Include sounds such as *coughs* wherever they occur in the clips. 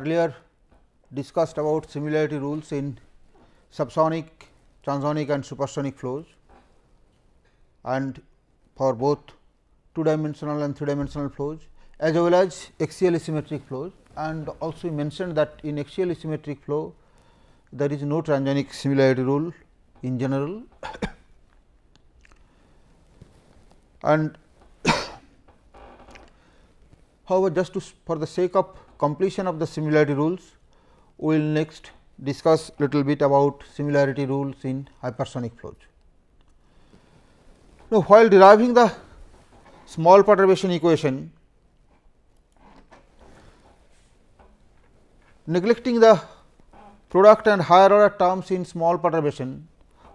Earlier discussed about similarity rules in subsonic, transonic and supersonic flows. And for both two dimensional and three dimensional flows as well as axially symmetric flows. And also mentioned that in axially symmetric flow there is no transonic similarity rule in general. *coughs* And *coughs* however, just to for the sake of completion of the similarity rules, we will next discuss a little bit about similarity rules in hypersonic flows. Now, while deriving the small perturbation equation, neglecting the product and higher order terms in small perturbation,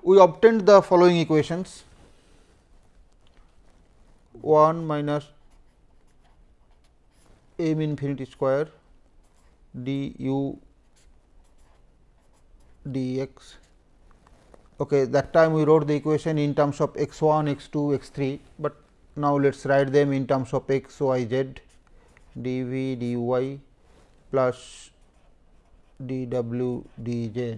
we obtained the following equations 1 minus m infinity square d u d x. Okay, that time we wrote the equation in terms of x 1, x 2, x 3, but now let us write them in terms of x, y, z d v d y plus d w d z.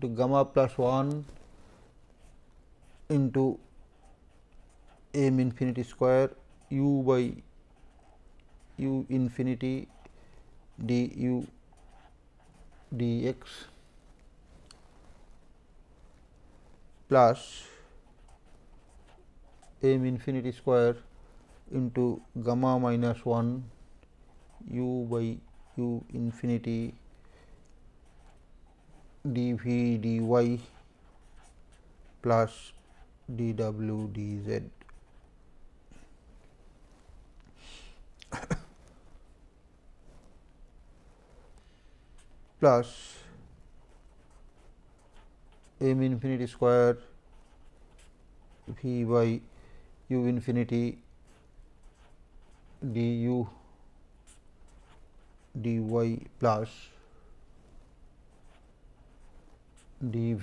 to gamma plus 1 into m infinity square u by u infinity d u dx plus m infinity square into gamma minus 1 u by u infinity d v d y plus d w d z. plus m infinity square v by u infinity d u d y plus d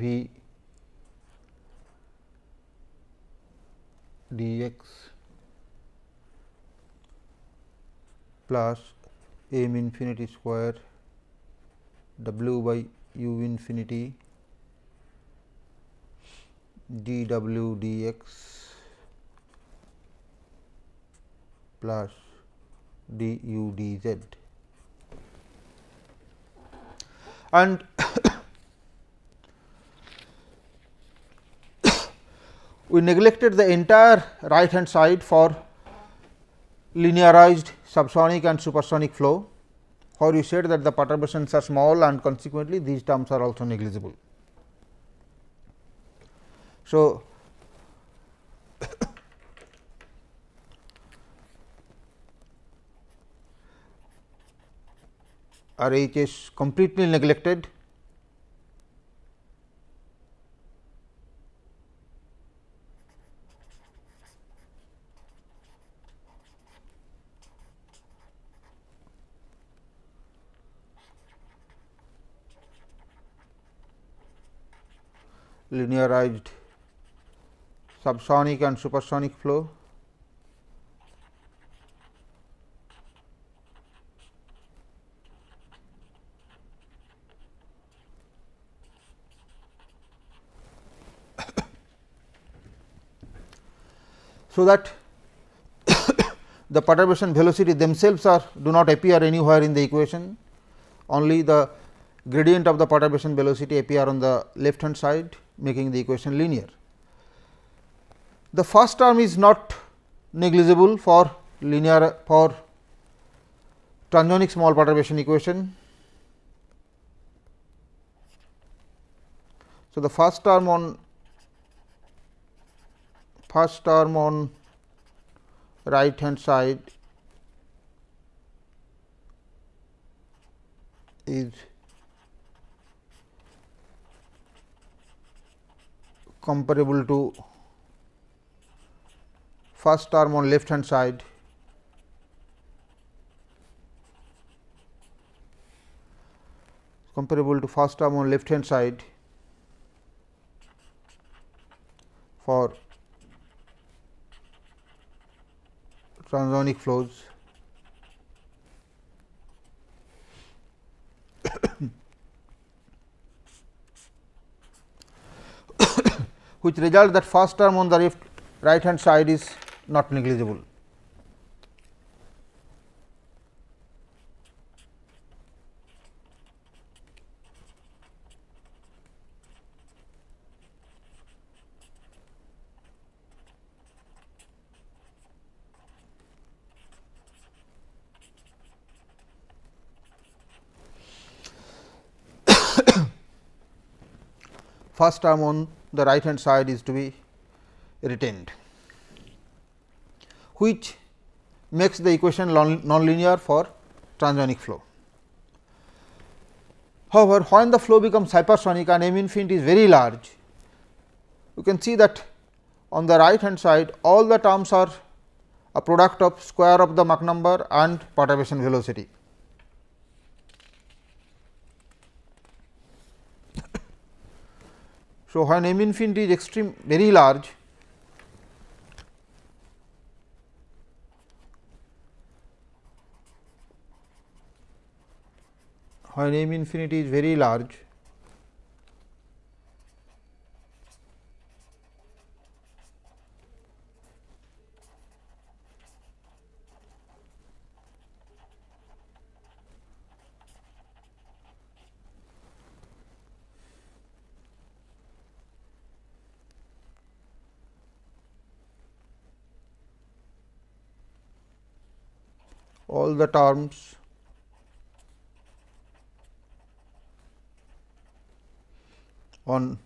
dx plus m infinity square w by u infinity d w dx plus d u d z and we neglected the entire right hand side for linearized subsonic and supersonic flow, where you said that the perturbations are small and consequently, these terms are also negligible. So, *coughs* R H is completely neglected linearized subsonic and supersonic flow. *coughs* so that *coughs* the perturbation velocity themselves are do not appear anywhere in the equation only the gradient of the perturbation velocity appear on the left hand side making the equation linear. The first term is not negligible for linear for transonic small perturbation equation. So, the first term on first term on right hand side is comparable to first term on left hand side. Comparable to first term on left hand side for transonic flows which result that first term on the right hand side is not negligible. First term on the right hand side is to be retained, which makes the equation non-linear for transonic flow. However, when the flow becomes hypersonic and m infinity is very large, you can see that on the right hand side all the terms are a product of square of the Mach number and perturbation velocity. So, when m infinity is extreme very large, when m infinity is very large, all the terms. On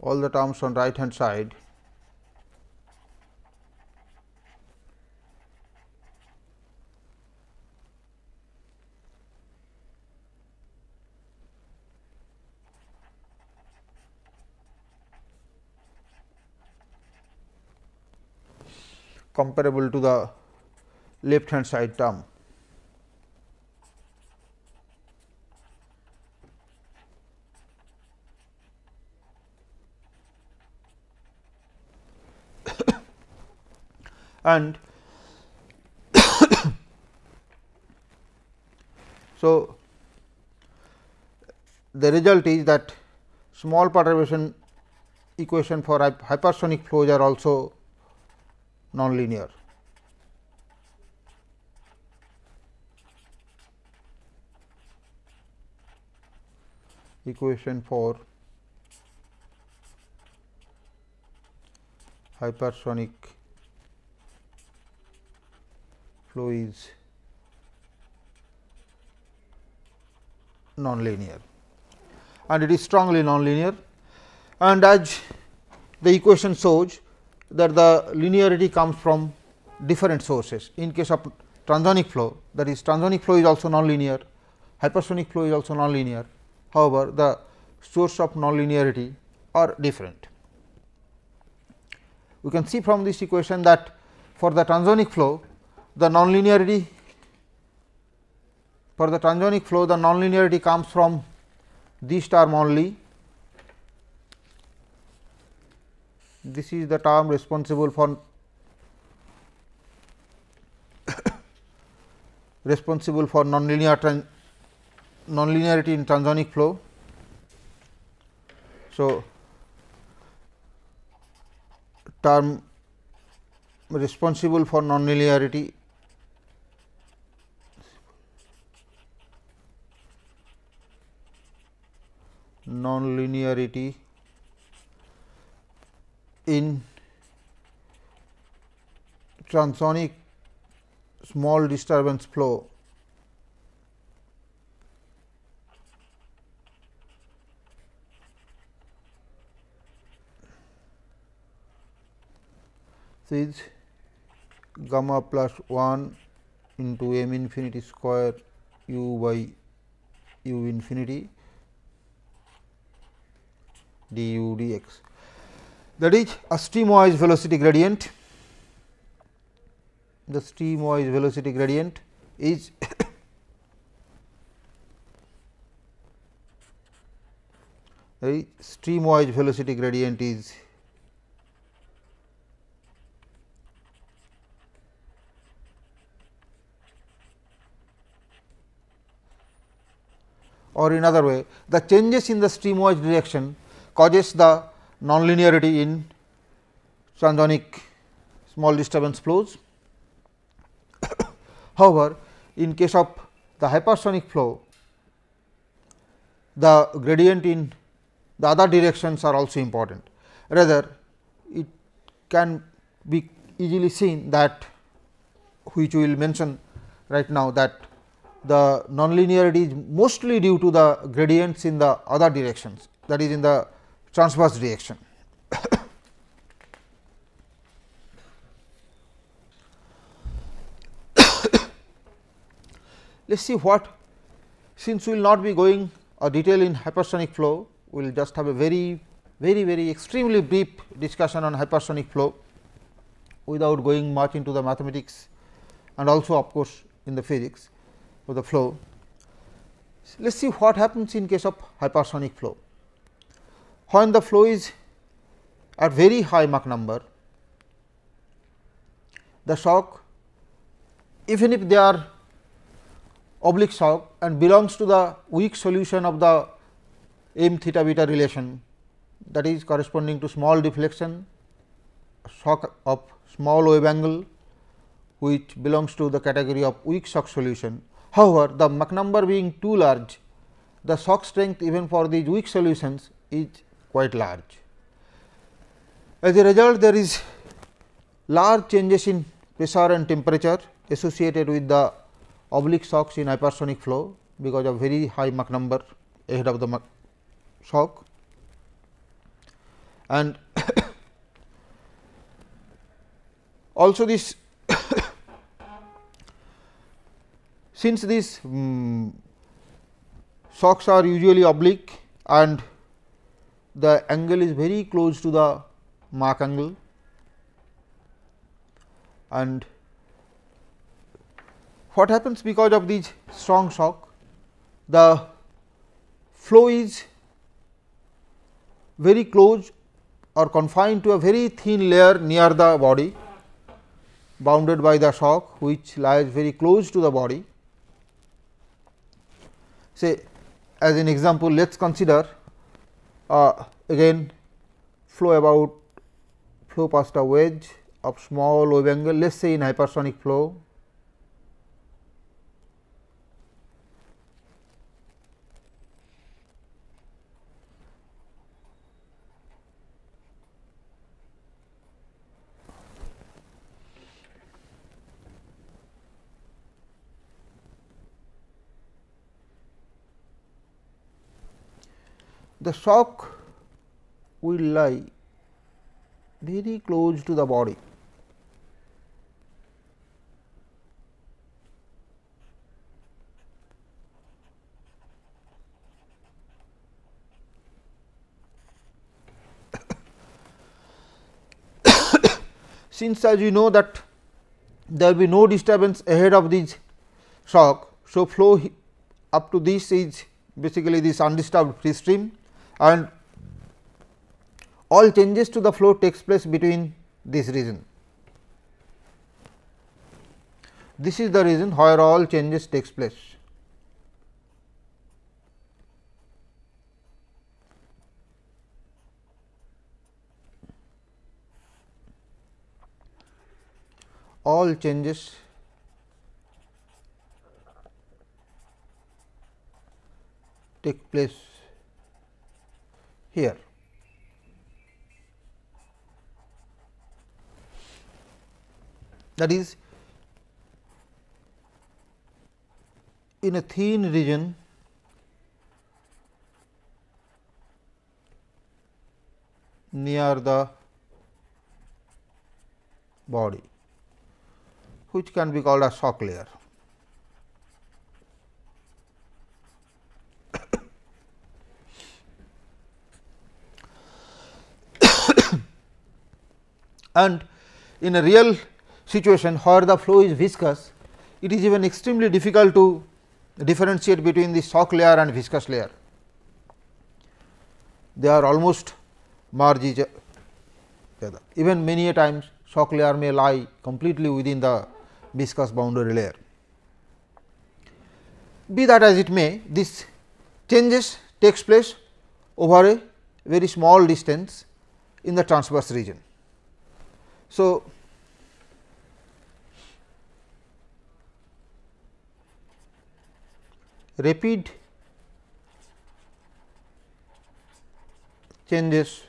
all the terms on right hand side. Comparable to the left hand side term. *coughs* and *coughs* so the result is that small perturbation equation for hypersonic flows are also nonlinear. Equation for hypersonic flow is nonlinear. And it is strongly nonlinear. And as the equation shows that the linearity comes from different sources. In case of transonic flow that is transonic flow is also nonlinear, hypersonic flow is also nonlinear However, the source of nonlinearity are different. We can see from this equation that for the transonic flow the nonlinearity for the transonic flow the nonlinearity comes from this term only. This is the term responsible for *coughs* responsible for nonlinear nonlinearity in transonic flow. So, term responsible for nonlinearity nonlinearity in transonic small disturbance flow is gamma plus 1 into m infinity square u by u infinity du dx that is a streamwise velocity gradient. The streamwise velocity gradient is *coughs* the streamwise velocity gradient is or in other way the changes in the streamwise direction causes the nonlinearity in transonic small disturbance flows. *coughs* However, in case of the hypersonic flow, the gradient in the other directions are also important. Rather, it can be easily seen that which we will mention right now that the nonlinearity is mostly due to the gradients in the other directions that is in the transverse direction. *coughs* Let us see what since we will not be going a detail in hypersonic flow, we will just have a very very very extremely brief discussion on hypersonic flow without going much into the mathematics and also of course, in the physics of the flow. Let us see what happens in case of hypersonic flow when the flow is at very high Mach number, the shock even if they are oblique shock and belongs to the weak solution of the m theta beta relation that is corresponding to small deflection shock of small wave angle which belongs to the category of weak shock solution. However, the Mach number being too large the shock strength even for these weak solutions is quite large. As a result, there is large changes in pressure and temperature associated with the oblique shocks in hypersonic flow because of very high Mach number ahead of the Mach shock. And *coughs* also this since these um, shocks are usually oblique and the angle is very close to the Mach angle and what happens because of these strong shock the flow is very close or confined to a very thin layer near the body bounded by the shock which lies very close to the body. Say as an example, let us consider uh, again flow about flow past a wedge of small wave angle let us say in hypersonic flow the shock will lie very close to the body. *coughs* Since as you know that there will be no disturbance ahead of this shock. So, flow up to this is basically this undisturbed free stream and all changes to the flow takes place between this region. This is the region where all changes takes place. All changes take place here. That is in a thin region near the body which can be called a shock layer. And in a real situation where the flow is viscous, it is even extremely difficult to differentiate between the shock layer and viscous layer. They are almost merge each other. Even many a times shock layer may lie completely within the viscous boundary layer. Be that as it may, this changes takes place over a very small distance in the transverse region. So, rapid changes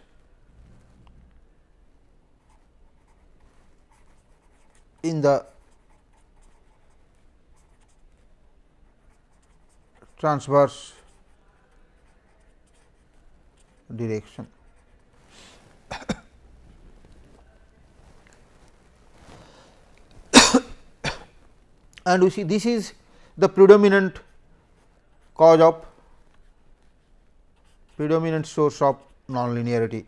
in the transverse direction. And you see this is the predominant cause of predominant source of nonlinearity.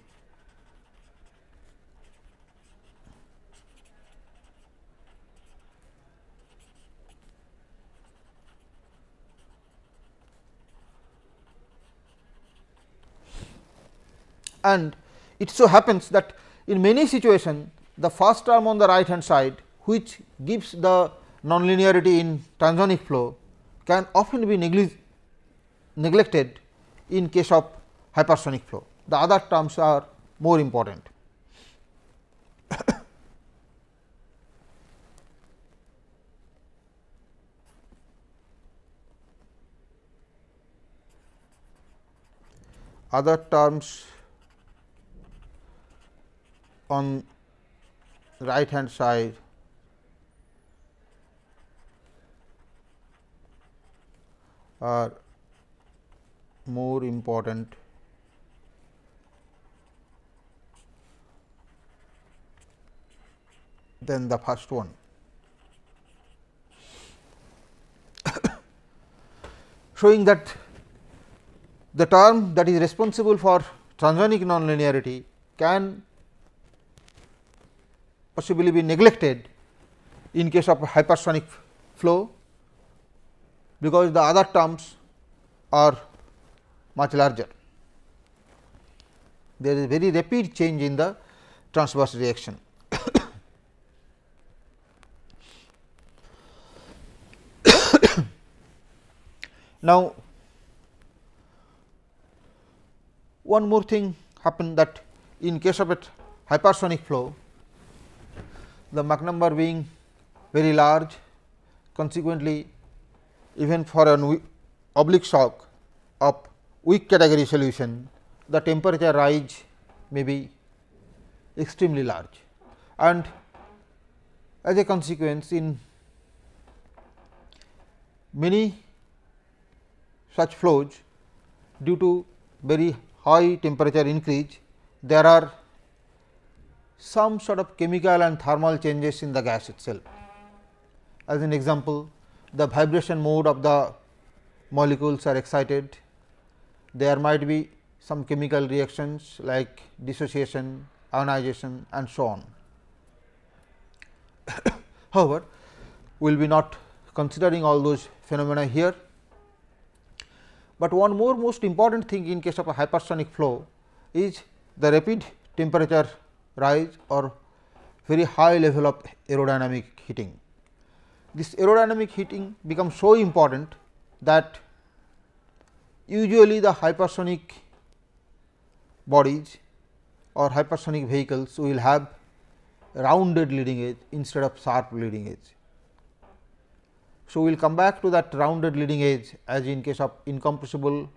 And it so happens that in many situations the first term on the right hand side which gives the nonlinearity in transonic flow can often be neglected in case of hypersonic flow. The other terms are more important. *coughs* other terms on right hand side are more important than the first one. *coughs* showing that the term that is responsible for transonic nonlinearity can possibly be neglected in case of hypersonic flow because the other terms are much larger. There is very rapid change in the transverse reaction. *coughs* now, one more thing happened that in case of a hypersonic flow, the Mach number being very large consequently even for an oblique shock of weak category solution, the temperature rise may be extremely large. And as a consequence, in many such flows due to very high temperature increase, there are some sort of chemical and thermal changes in the gas itself. As an example, the vibration mode of the molecules are excited. There might be some chemical reactions like dissociation, ionization and so on. *coughs* However, we will be not considering all those phenomena here, but one more most important thing in case of a hypersonic flow is the rapid temperature rise or very high level of aerodynamic heating this aerodynamic heating becomes so important that usually the hypersonic bodies or hypersonic vehicles will have rounded leading edge instead of sharp leading edge. So, we will come back to that rounded leading edge as in case of incompressible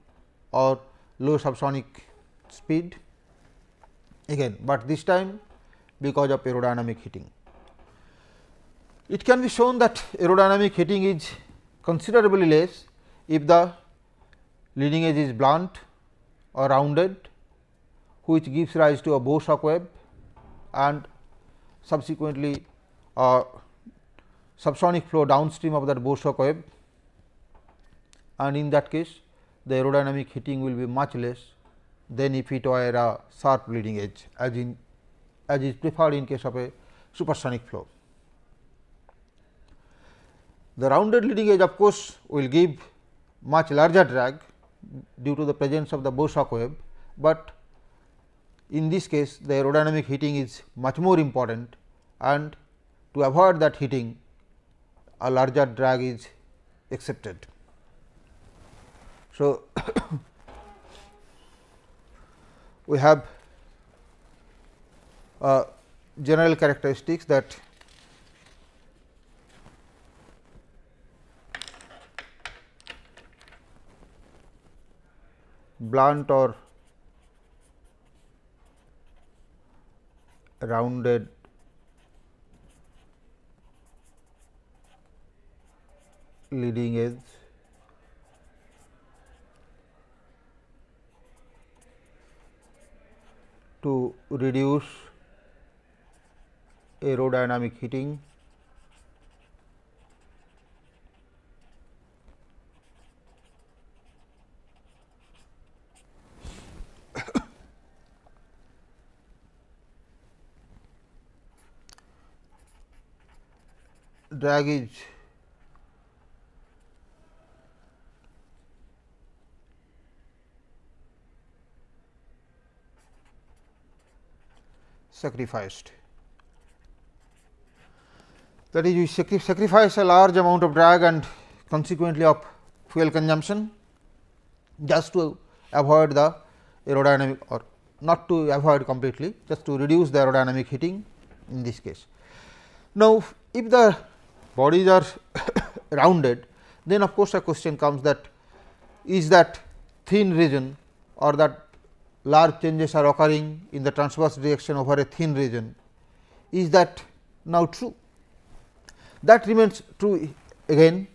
or low subsonic speed again, but this time because of aerodynamic heating. It can be shown that aerodynamic heating is considerably less if the leading edge is blunt or rounded which gives rise to a bow shock wave and subsequently a subsonic flow downstream of that bow shock wave and in that case the aerodynamic heating will be much less than if it were a sharp leading edge as in as is preferred in case of a supersonic flow. The rounded leading edge of course, will give much larger drag due to the presence of the bow shock wave, but in this case the aerodynamic heating is much more important and to avoid that heating a larger drag is accepted. So, *coughs* we have uh, general characteristics that blunt or rounded. Leading edge. To reduce aerodynamic heating drag is sacrificed. That is, we sacrifice a large amount of drag and consequently of fuel consumption just to avoid the aerodynamic or not to avoid completely, just to reduce the aerodynamic heating in this case. Now, if the bodies are *coughs* rounded, then of course, a question comes that is that thin region or that large changes are occurring in the transverse direction over a thin region. Is that now true? That remains true again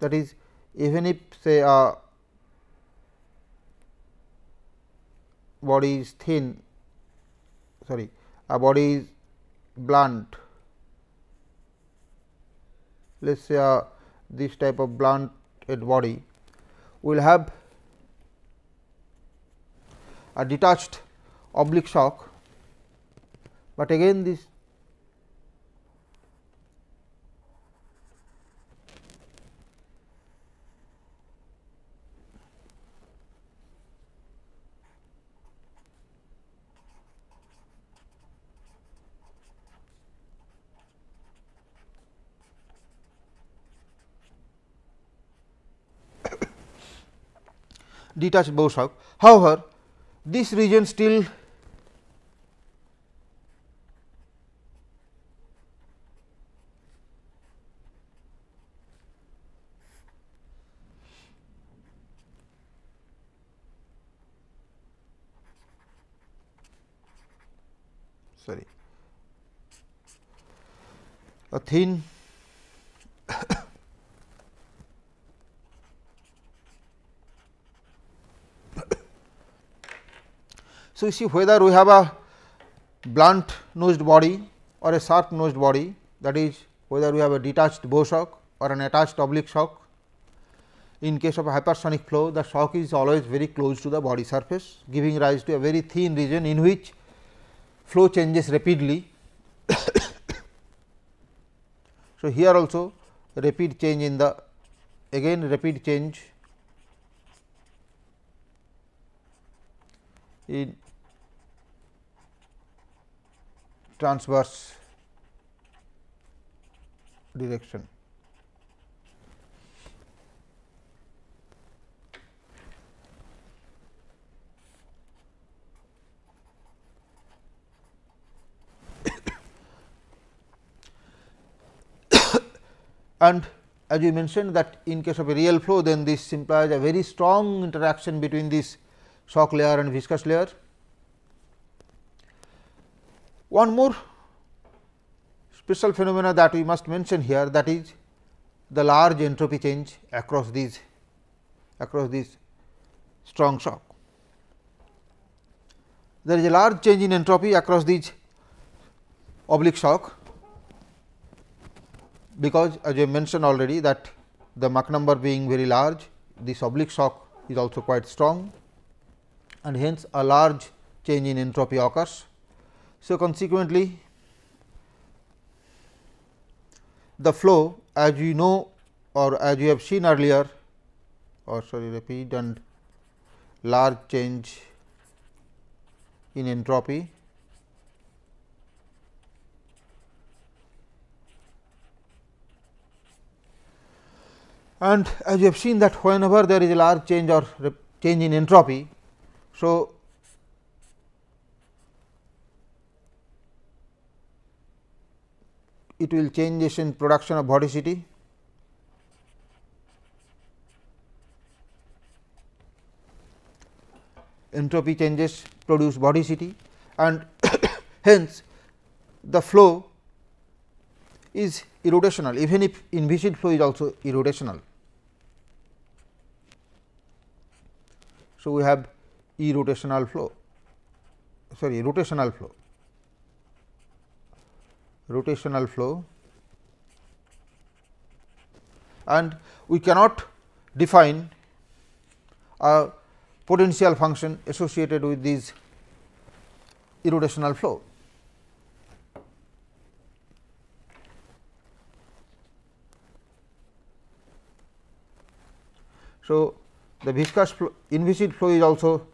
that is even if say a body is thin sorry a body is blunt let us say a this type of blunt body will have a detached oblique shock, but again this detached bow shock. However, this region still sorry a thin So, you see whether we have a blunt nosed body or a sharp nosed body that is whether we have a detached bow shock or an attached oblique shock. In case of a hypersonic flow the shock is always very close to the body surface giving rise to a very thin region in which flow changes rapidly. *coughs* so, here also rapid change in the again rapid change in transverse direction. *coughs* and as we mentioned that in case of a real flow then this implies a very strong interaction between this shock layer and viscous layer one more special phenomena that we must mention here that is the large entropy change across these across this strong shock. there is a large change in entropy across these oblique shock because as I mentioned already that the Mach number being very large this oblique shock is also quite strong and hence a large change in entropy occurs. So, consequently, the flow as you know or as you have seen earlier or sorry repeat and large change in entropy and as you have seen that whenever there is a large change or change in entropy. So, it will change in production of vorticity entropy changes produce vorticity and *coughs* hence the flow is irrotational. Even if inviscid flow is also irrotational. So, we have irrotational flow sorry rotational flow rotational flow and we cannot define a potential function associated with this irrotational flow. So, the viscous flow inviscid flow is also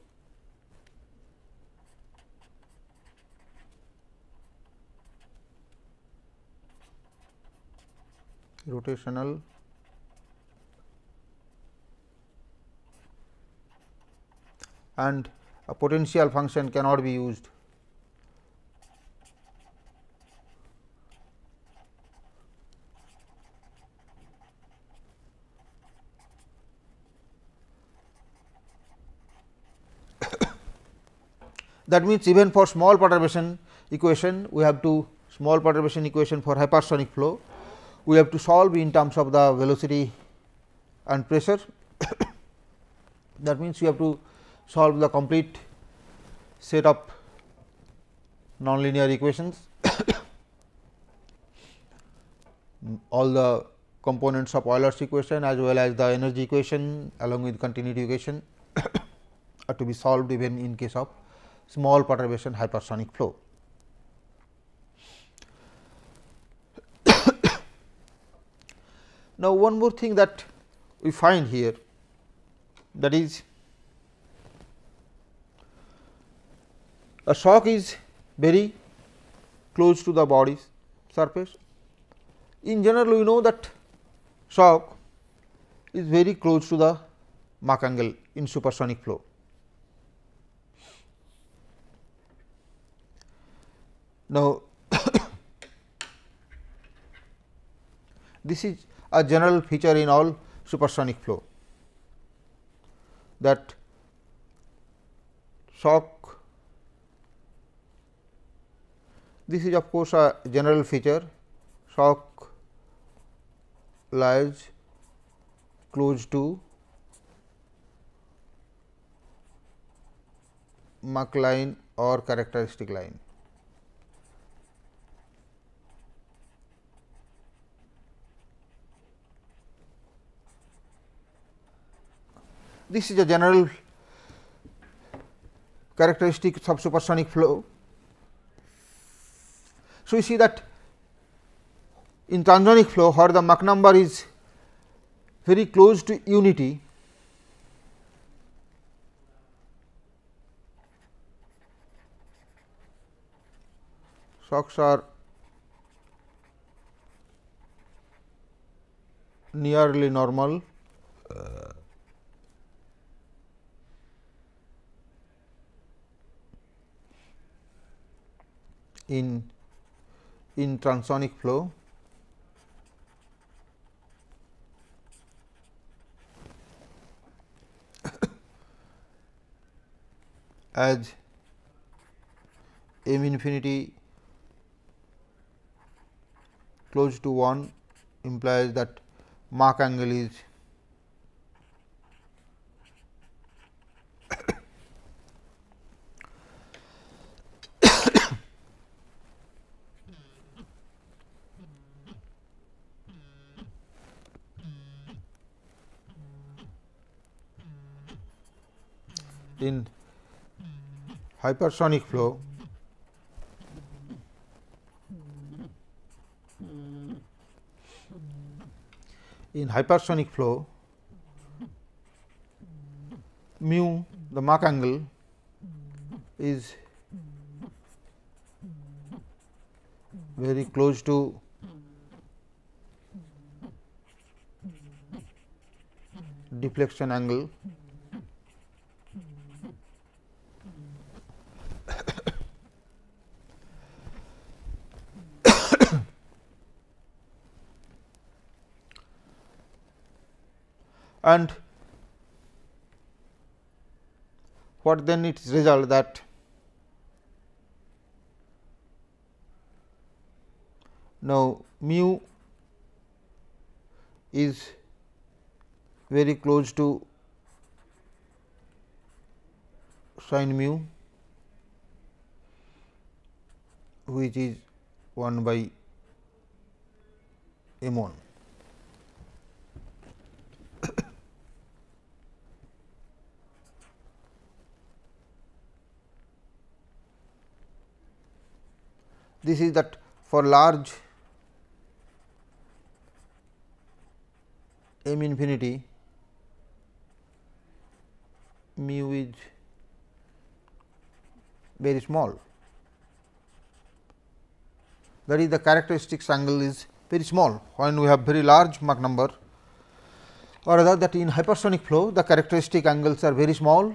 and a potential function cannot be used. *coughs* That means even for small perturbation equation we have to small perturbation equation for hypersonic flow we have to solve in terms of the velocity and pressure. *coughs* that means, you have to solve the complete set of nonlinear equations, *coughs* all the components of Euler's equation as well as the energy equation along with continuity equation *coughs* are to be solved even in case of small perturbation hypersonic flow. Now, one more thing that we find here that is a shock is very close to the body's surface. In general, we know that shock is very close to the Mach angle in supersonic flow. Now, this is a general feature in all supersonic flow that shock this is of course, a general feature shock lies close to Mach line or characteristic line. This is a general characteristic of supersonic flow. So, you see that in transonic flow where the Mach number is very close to unity shocks are nearly normal uh, in in transonic flow. *coughs* As m infinity close to 1 implies that Mach angle is in hypersonic flow. In hypersonic flow mu the Mach angle is very close to deflection angle and what then its result that now mu is very close to sin mu which is 1 by m 1. This is that for large m infinity mu is very small. That is the characteristics angle is very small when we have very large Mach number or rather that in hypersonic flow the characteristic angles are very small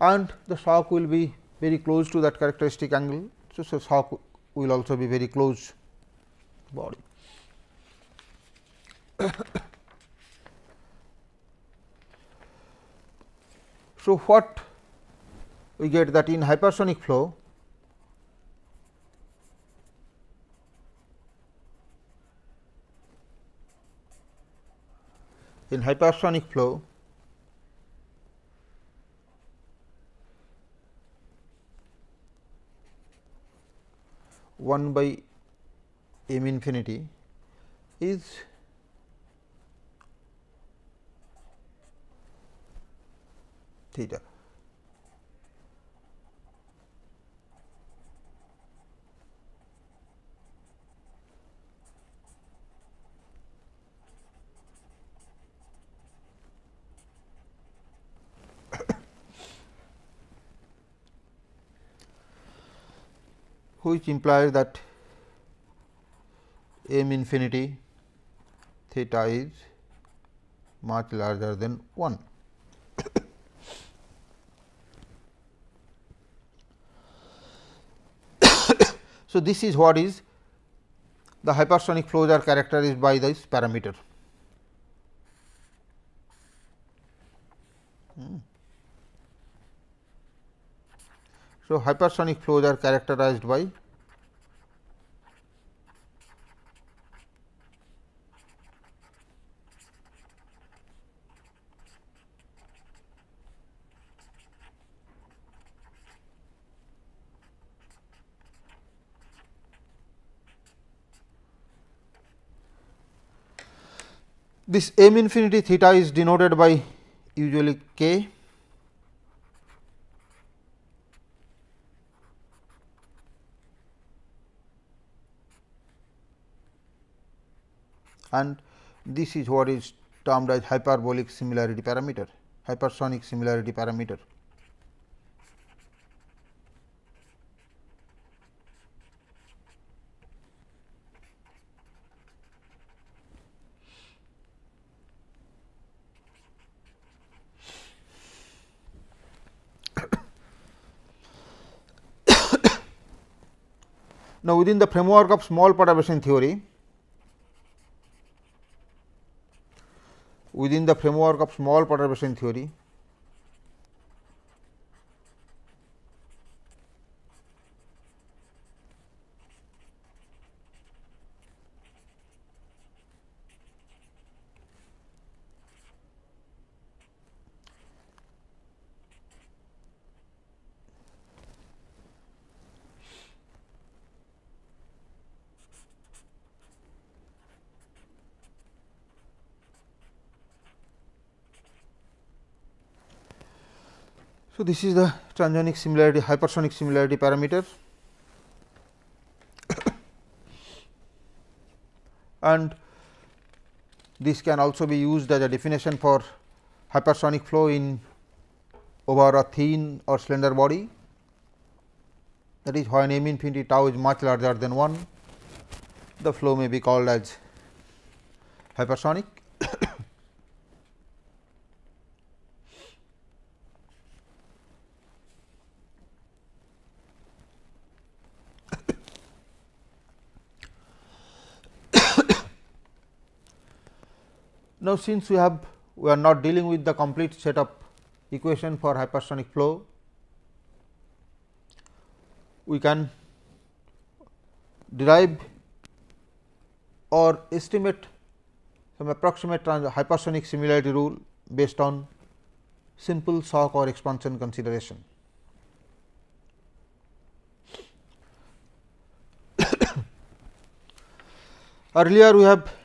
and the shock will be very close to that characteristic angle. So, so shock will also be very close body. *coughs* so, what we get that in hypersonic flow in hypersonic flow one by m infinity is theta. Which implies that m infinity theta is much larger than 1. *coughs* so, this is what is the hypersonic flows are characterized by this parameter. So, hypersonic flows are characterized by this m infinity theta is denoted by usually k and this is what is termed as hyperbolic similarity parameter, hypersonic similarity parameter. *coughs* now, within the framework of small perturbation theory, within the framework of small perturbation theory So, this is the transonic similarity hypersonic similarity parameter *coughs* and this can also be used as a definition for hypersonic flow in over a thin or slender body that is when m infinity tau is much larger than 1 the flow may be called as hypersonic. Now, since we have we are not dealing with the complete set of equation for hypersonic flow, we can derive or estimate some approximate hypersonic similarity rule based on simple shock or expansion consideration. *coughs* Earlier we have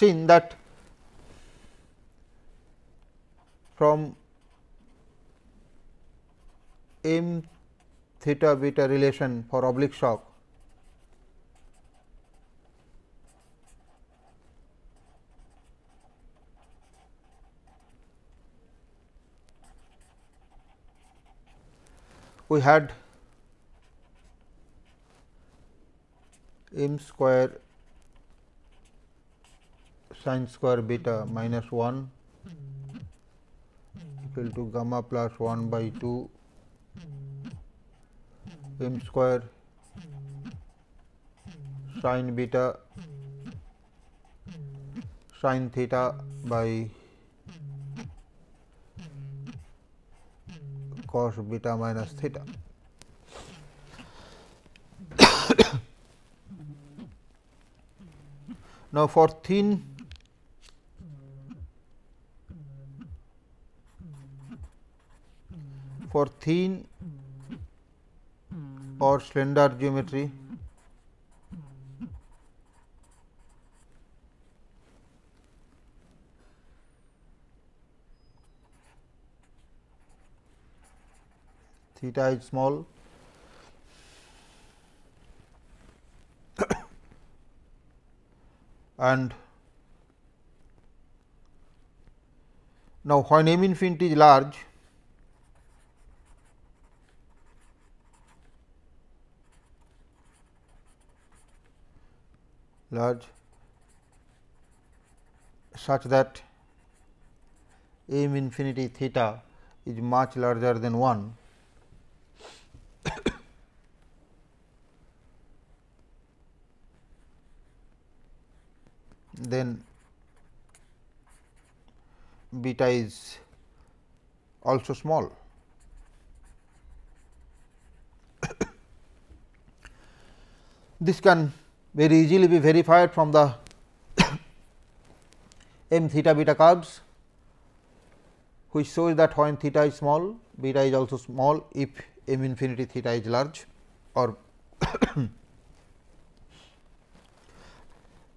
seen that from m theta beta relation for oblique shock we had m square sin square beta minus 1 equal to gamma plus 1 by 2 m square sin beta sin theta by cos beta minus theta. *coughs* now, for thin for thin or slender geometry? Theta is small. *coughs* And now when m infinity is large large such that m infinity theta is much larger than 1 *coughs* then beta is also small. *coughs* this can very easily be verified from the *coughs* m theta beta curves, which shows that when theta is small, beta is also small if m infinity theta is large or *coughs*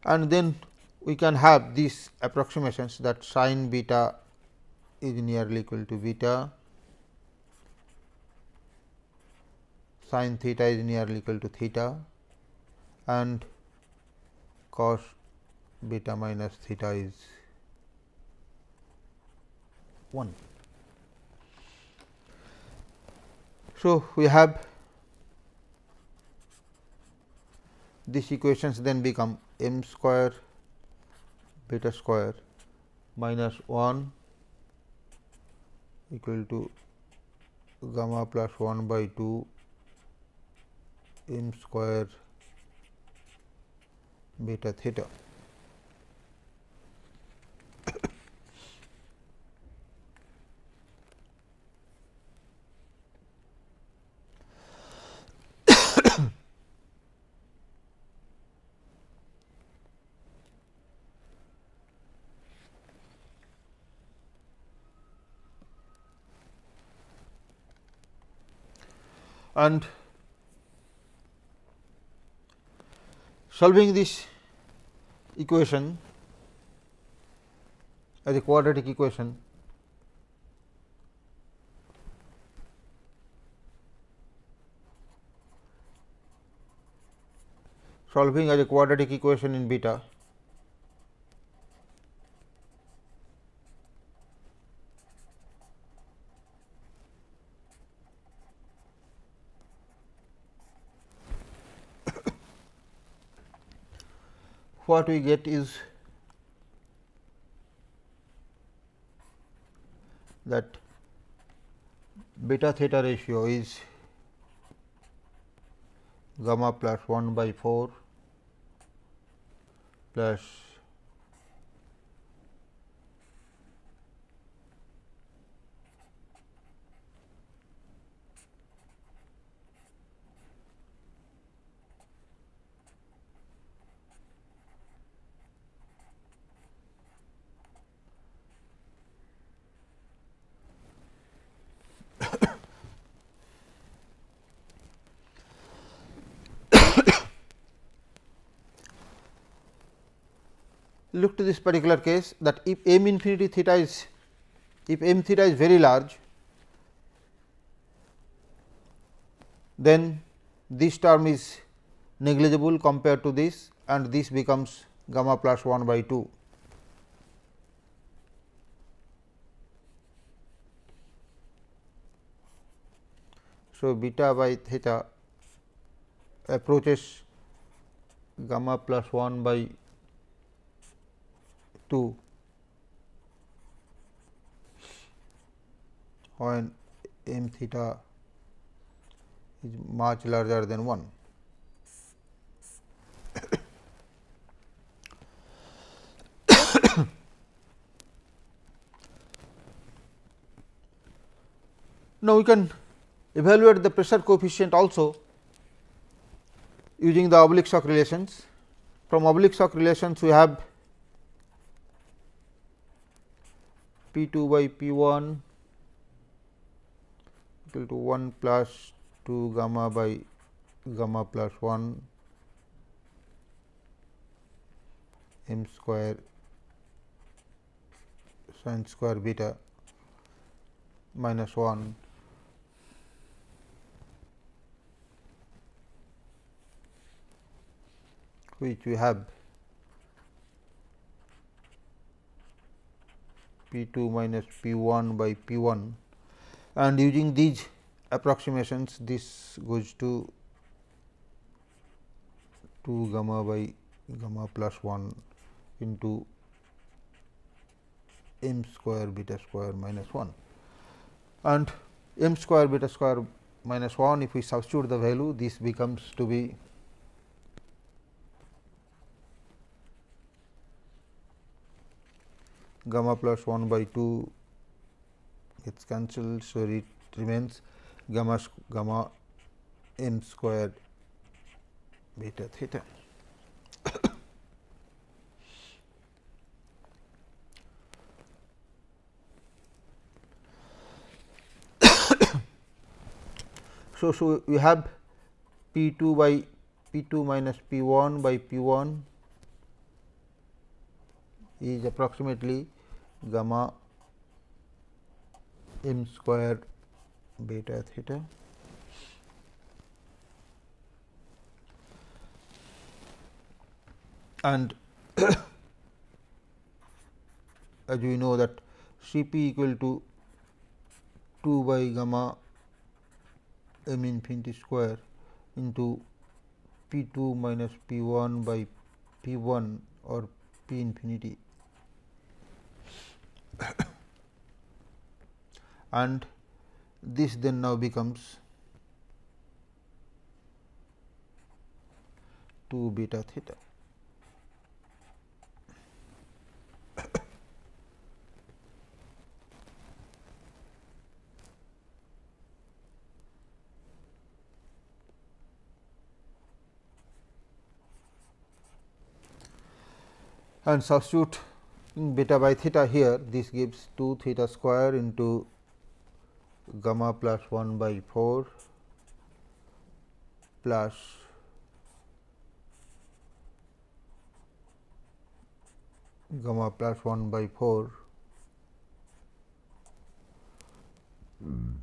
and then we can have these approximations that sin beta is nearly equal to beta, sin theta is nearly equal to theta and cos beta minus theta is 1. So, we have these equations then become m square beta square minus 1 equal to gamma plus 1 by 2 m square beta theta. and solving this equation as a quadratic equation solving as a quadratic equation in beta. What we get is that beta theta ratio is gamma plus 1 by 4 plus look to this particular case that if m infinity theta is if m theta is very large then this term is negligible compared to this and this becomes gamma plus 1 by 2. So, beta by theta approaches gamma plus 1 by 2 when m theta is much larger than 1. *coughs* now, we can evaluate the pressure coefficient also using the oblique shock relations. From oblique shock relations, we have P 2 by P 1 equal to 1 plus 2 gamma by gamma plus 1 m square sin square beta minus 1 which we have P 2 minus P 1 by P 1 and using these approximations this goes to 2 gamma by gamma plus 1 into m square beta square minus 1 and m square beta square minus 1 if we substitute the value this becomes to be gamma plus 1 by 2 gets cancelled. So, it remains gamma gamma m squared beta theta. *coughs* so, so we have P 2 by P 2 minus P 1 by P 1 is approximately gamma m square beta theta. And *coughs* as we know that C p equal to 2 by gamma m infinity square into p 2 minus p 1 by p 1 or p infinity and this then now becomes 2 beta theta. and substitute beta by theta here this gives 2 theta square into gamma plus 1 by 4 plus gamma plus 1 by 4 hmm.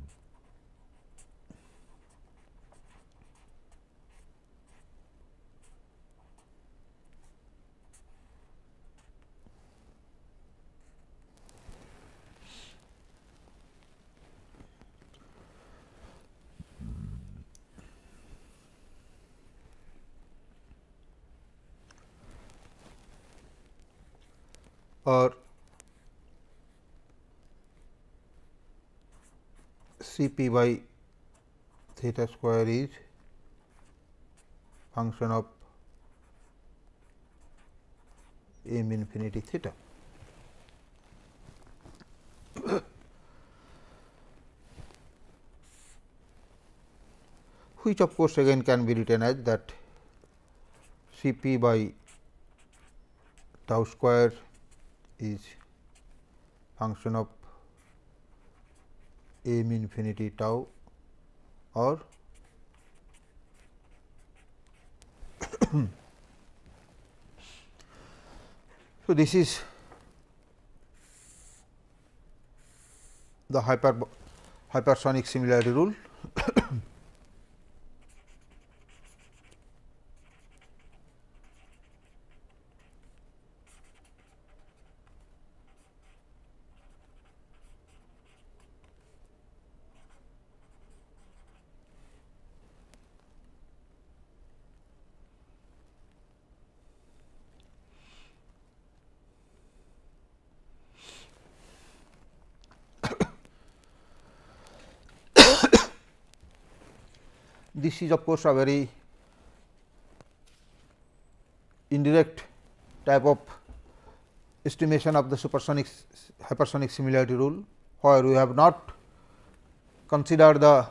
Or C p by theta square is function of m infinity theta. *coughs* which of course, again can be written as that C p by tau square is function of m infinity tau or *coughs* so this is the hyper hypersonic similarity rule is of course, a very indirect type of estimation of the supersonic hypersonic similarity rule, where we have not considered the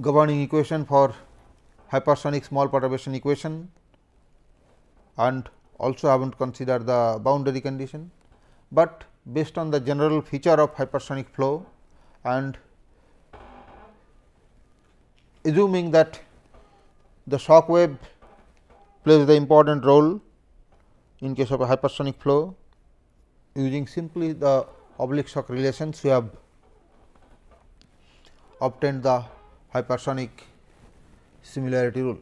governing equation for hypersonic small perturbation equation and also have not considered the boundary condition, but based on the general feature of hypersonic flow and assuming that the shock wave plays the important role in case of a hypersonic flow using simply the oblique shock relations we have obtained the hypersonic similarity rule.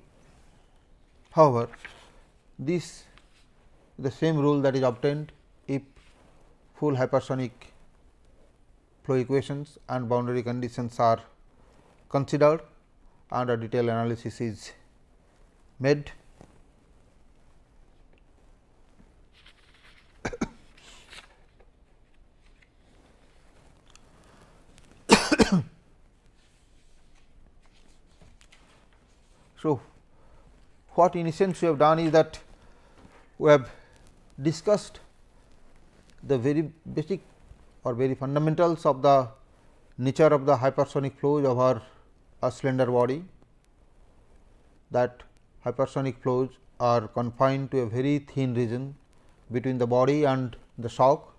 However, this the same rule that is obtained if full hypersonic flow equations and boundary conditions are considered and a detailed analysis is made. *coughs* so, what in essence we have done is that we have discussed the very basic or very fundamentals of the nature of the hypersonic flows of our a slender body that hypersonic flows are confined to a very thin region between the body and the shock,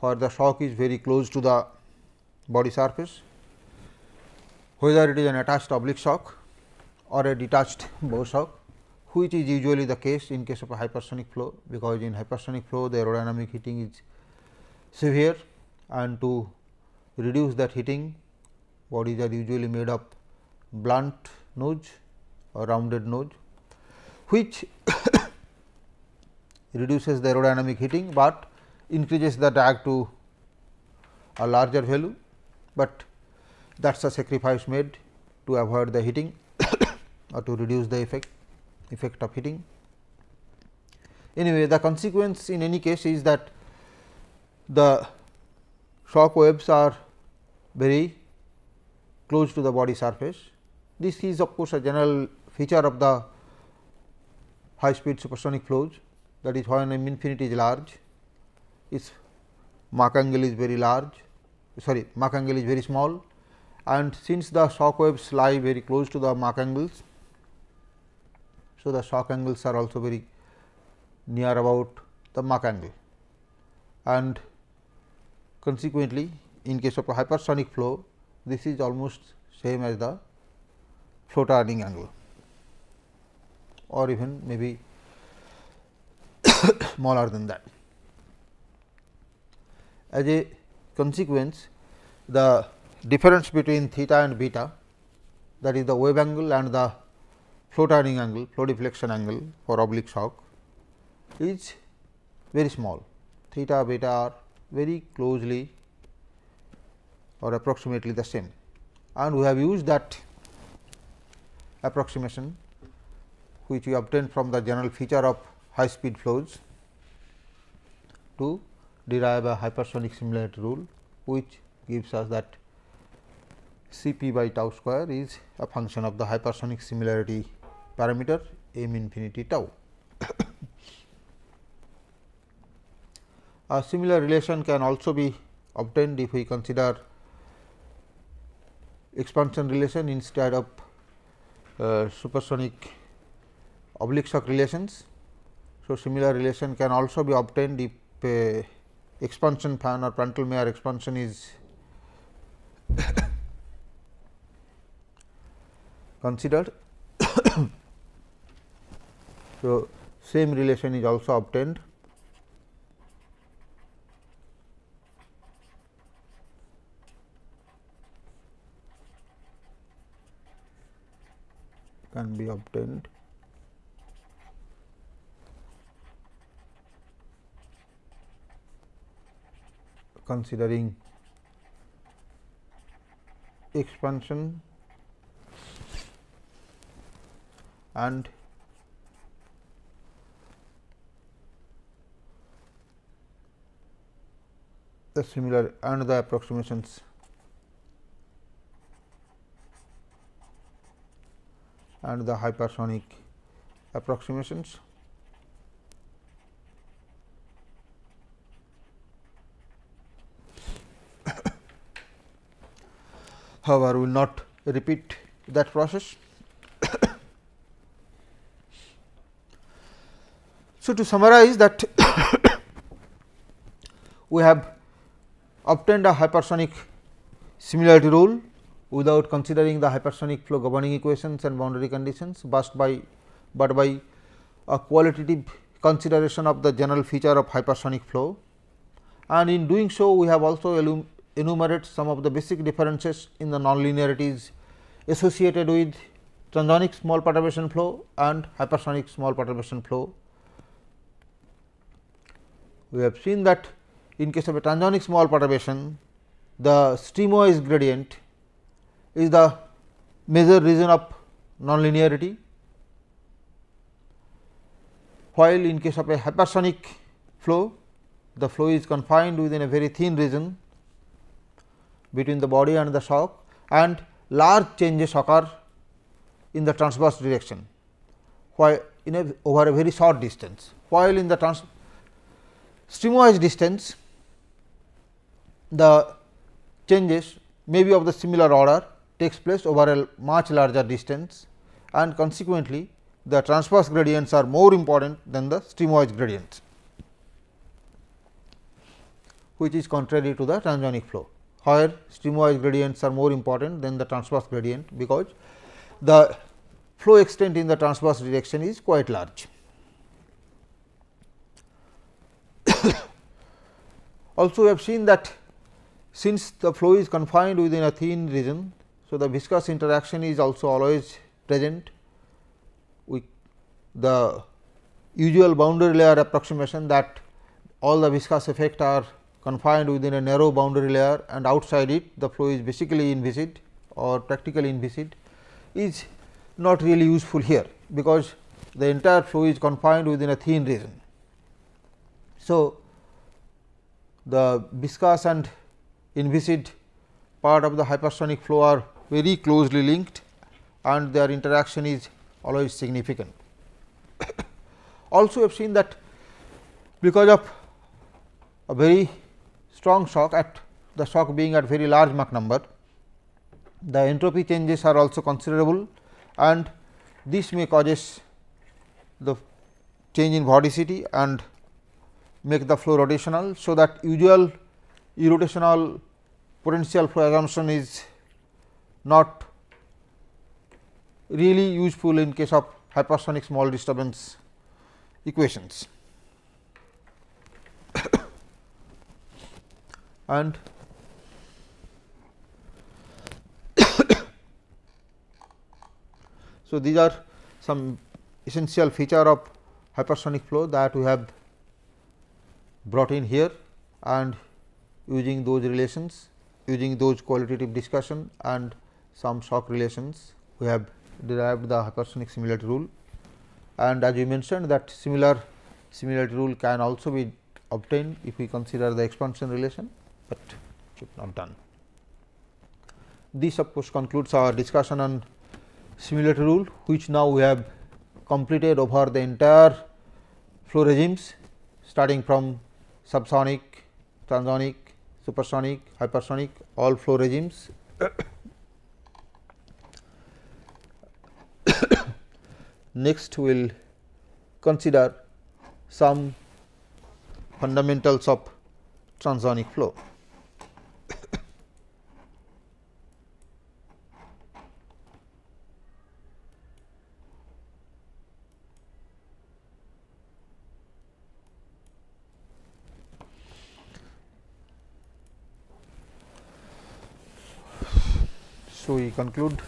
where the shock is very close to the body surface, whether it is an attached oblique shock or a detached *laughs* bow shock, which is usually the case in case of a hypersonic flow, because in hypersonic flow the aerodynamic heating is severe and to reduce that heating bodies are usually made of blunt nose or rounded nose, which *coughs* reduces the aerodynamic heating, but increases the drag to a larger value, but that is a sacrifice made to avoid the heating *coughs* or to reduce the effect effect of heating. Anyway, the consequence in any case is that the shock waves are very close to the body surface. This is of course, a general feature of the high speed supersonic flows that is when m infinity is large, its Mach angle is very large sorry Mach angle is very small and since the shock waves lie very close to the Mach angles. So, the shock angles are also very near about the Mach angle and consequently, in case of a hypersonic flow this is almost same as the flow turning angle or even maybe *coughs* smaller than that. As a consequence, the difference between theta and beta that is the wave angle and the flow turning angle, flow deflection angle for oblique shock is very small. Theta beta are very closely or approximately the same and we have used that approximation which we obtained from the general feature of high speed flows to derive a hypersonic similarity rule, which gives us that C p by tau square is a function of the hypersonic similarity parameter m infinity tau. *coughs* a similar relation can also be obtained if we consider expansion relation instead of uh, supersonic oblique shock relations. So, similar relation can also be obtained if uh, expansion fan or Prandtl Meyer expansion is *coughs* considered. *coughs* so, same relation is also obtained can be obtained. Considering expansion and the similar and the approximations and the hypersonic approximations. *coughs* However, we will not repeat that process. *coughs* so, to summarize that *coughs* we have obtained a hypersonic similarity rule without considering the hypersonic flow governing equations and boundary conditions, but by but by a qualitative consideration of the general feature of hypersonic flow. And in doing so, we have also enumerated some of the basic differences in the nonlinearities associated with transonic small perturbation flow and hypersonic small perturbation flow. We have seen that in case of a transonic small perturbation, the streamwise gradient is the major reason of nonlinearity, while in case of a hypersonic flow, the flow is confined within a very thin region between the body and the shock and large changes occur in the transverse direction, while in a over a very short distance, while in the trans streamwise distance the changes may be of the similar order takes place over a much larger distance and consequently, the transverse gradients are more important than the streamwise gradients, which is contrary to the transonic flow where streamwise gradients are more important than the transverse gradient, because the flow extent in the transverse direction is quite large. *coughs* also, we have seen that since the flow is confined within a thin region, so the viscous interaction is also always present. We the usual boundary layer approximation that all the viscous effect are confined within a narrow boundary layer and outside it the flow is basically inviscid or practically inviscid is not really useful here, because the entire flow is confined within a thin region. So, the viscous and inviscid part of the hypersonic flow are very closely linked and their interaction is always significant. *coughs* also, we have seen that because of a very strong shock at the shock being at very large Mach number. The entropy changes are also considerable and this may causes the change in vorticity and make the flow rotational. So, that usual irrotational potential flow assumption is not really useful in case of hypersonic small disturbance equations. *coughs* and *coughs* so these are some essential feature of hypersonic flow that we have brought in here and using those relations using those qualitative discussion and some shock relations we have derived the hypersonic similarity rule and as we mentioned that similar similarity rule can also be obtained if we consider the expansion relation, but not done. This of course concludes our discussion on similarity rule, which now we have completed over the entire flow regimes starting from subsonic, transonic, supersonic, hypersonic all flow regimes. *coughs* Next we will consider some fundamentals of transonic flow. So, we conclude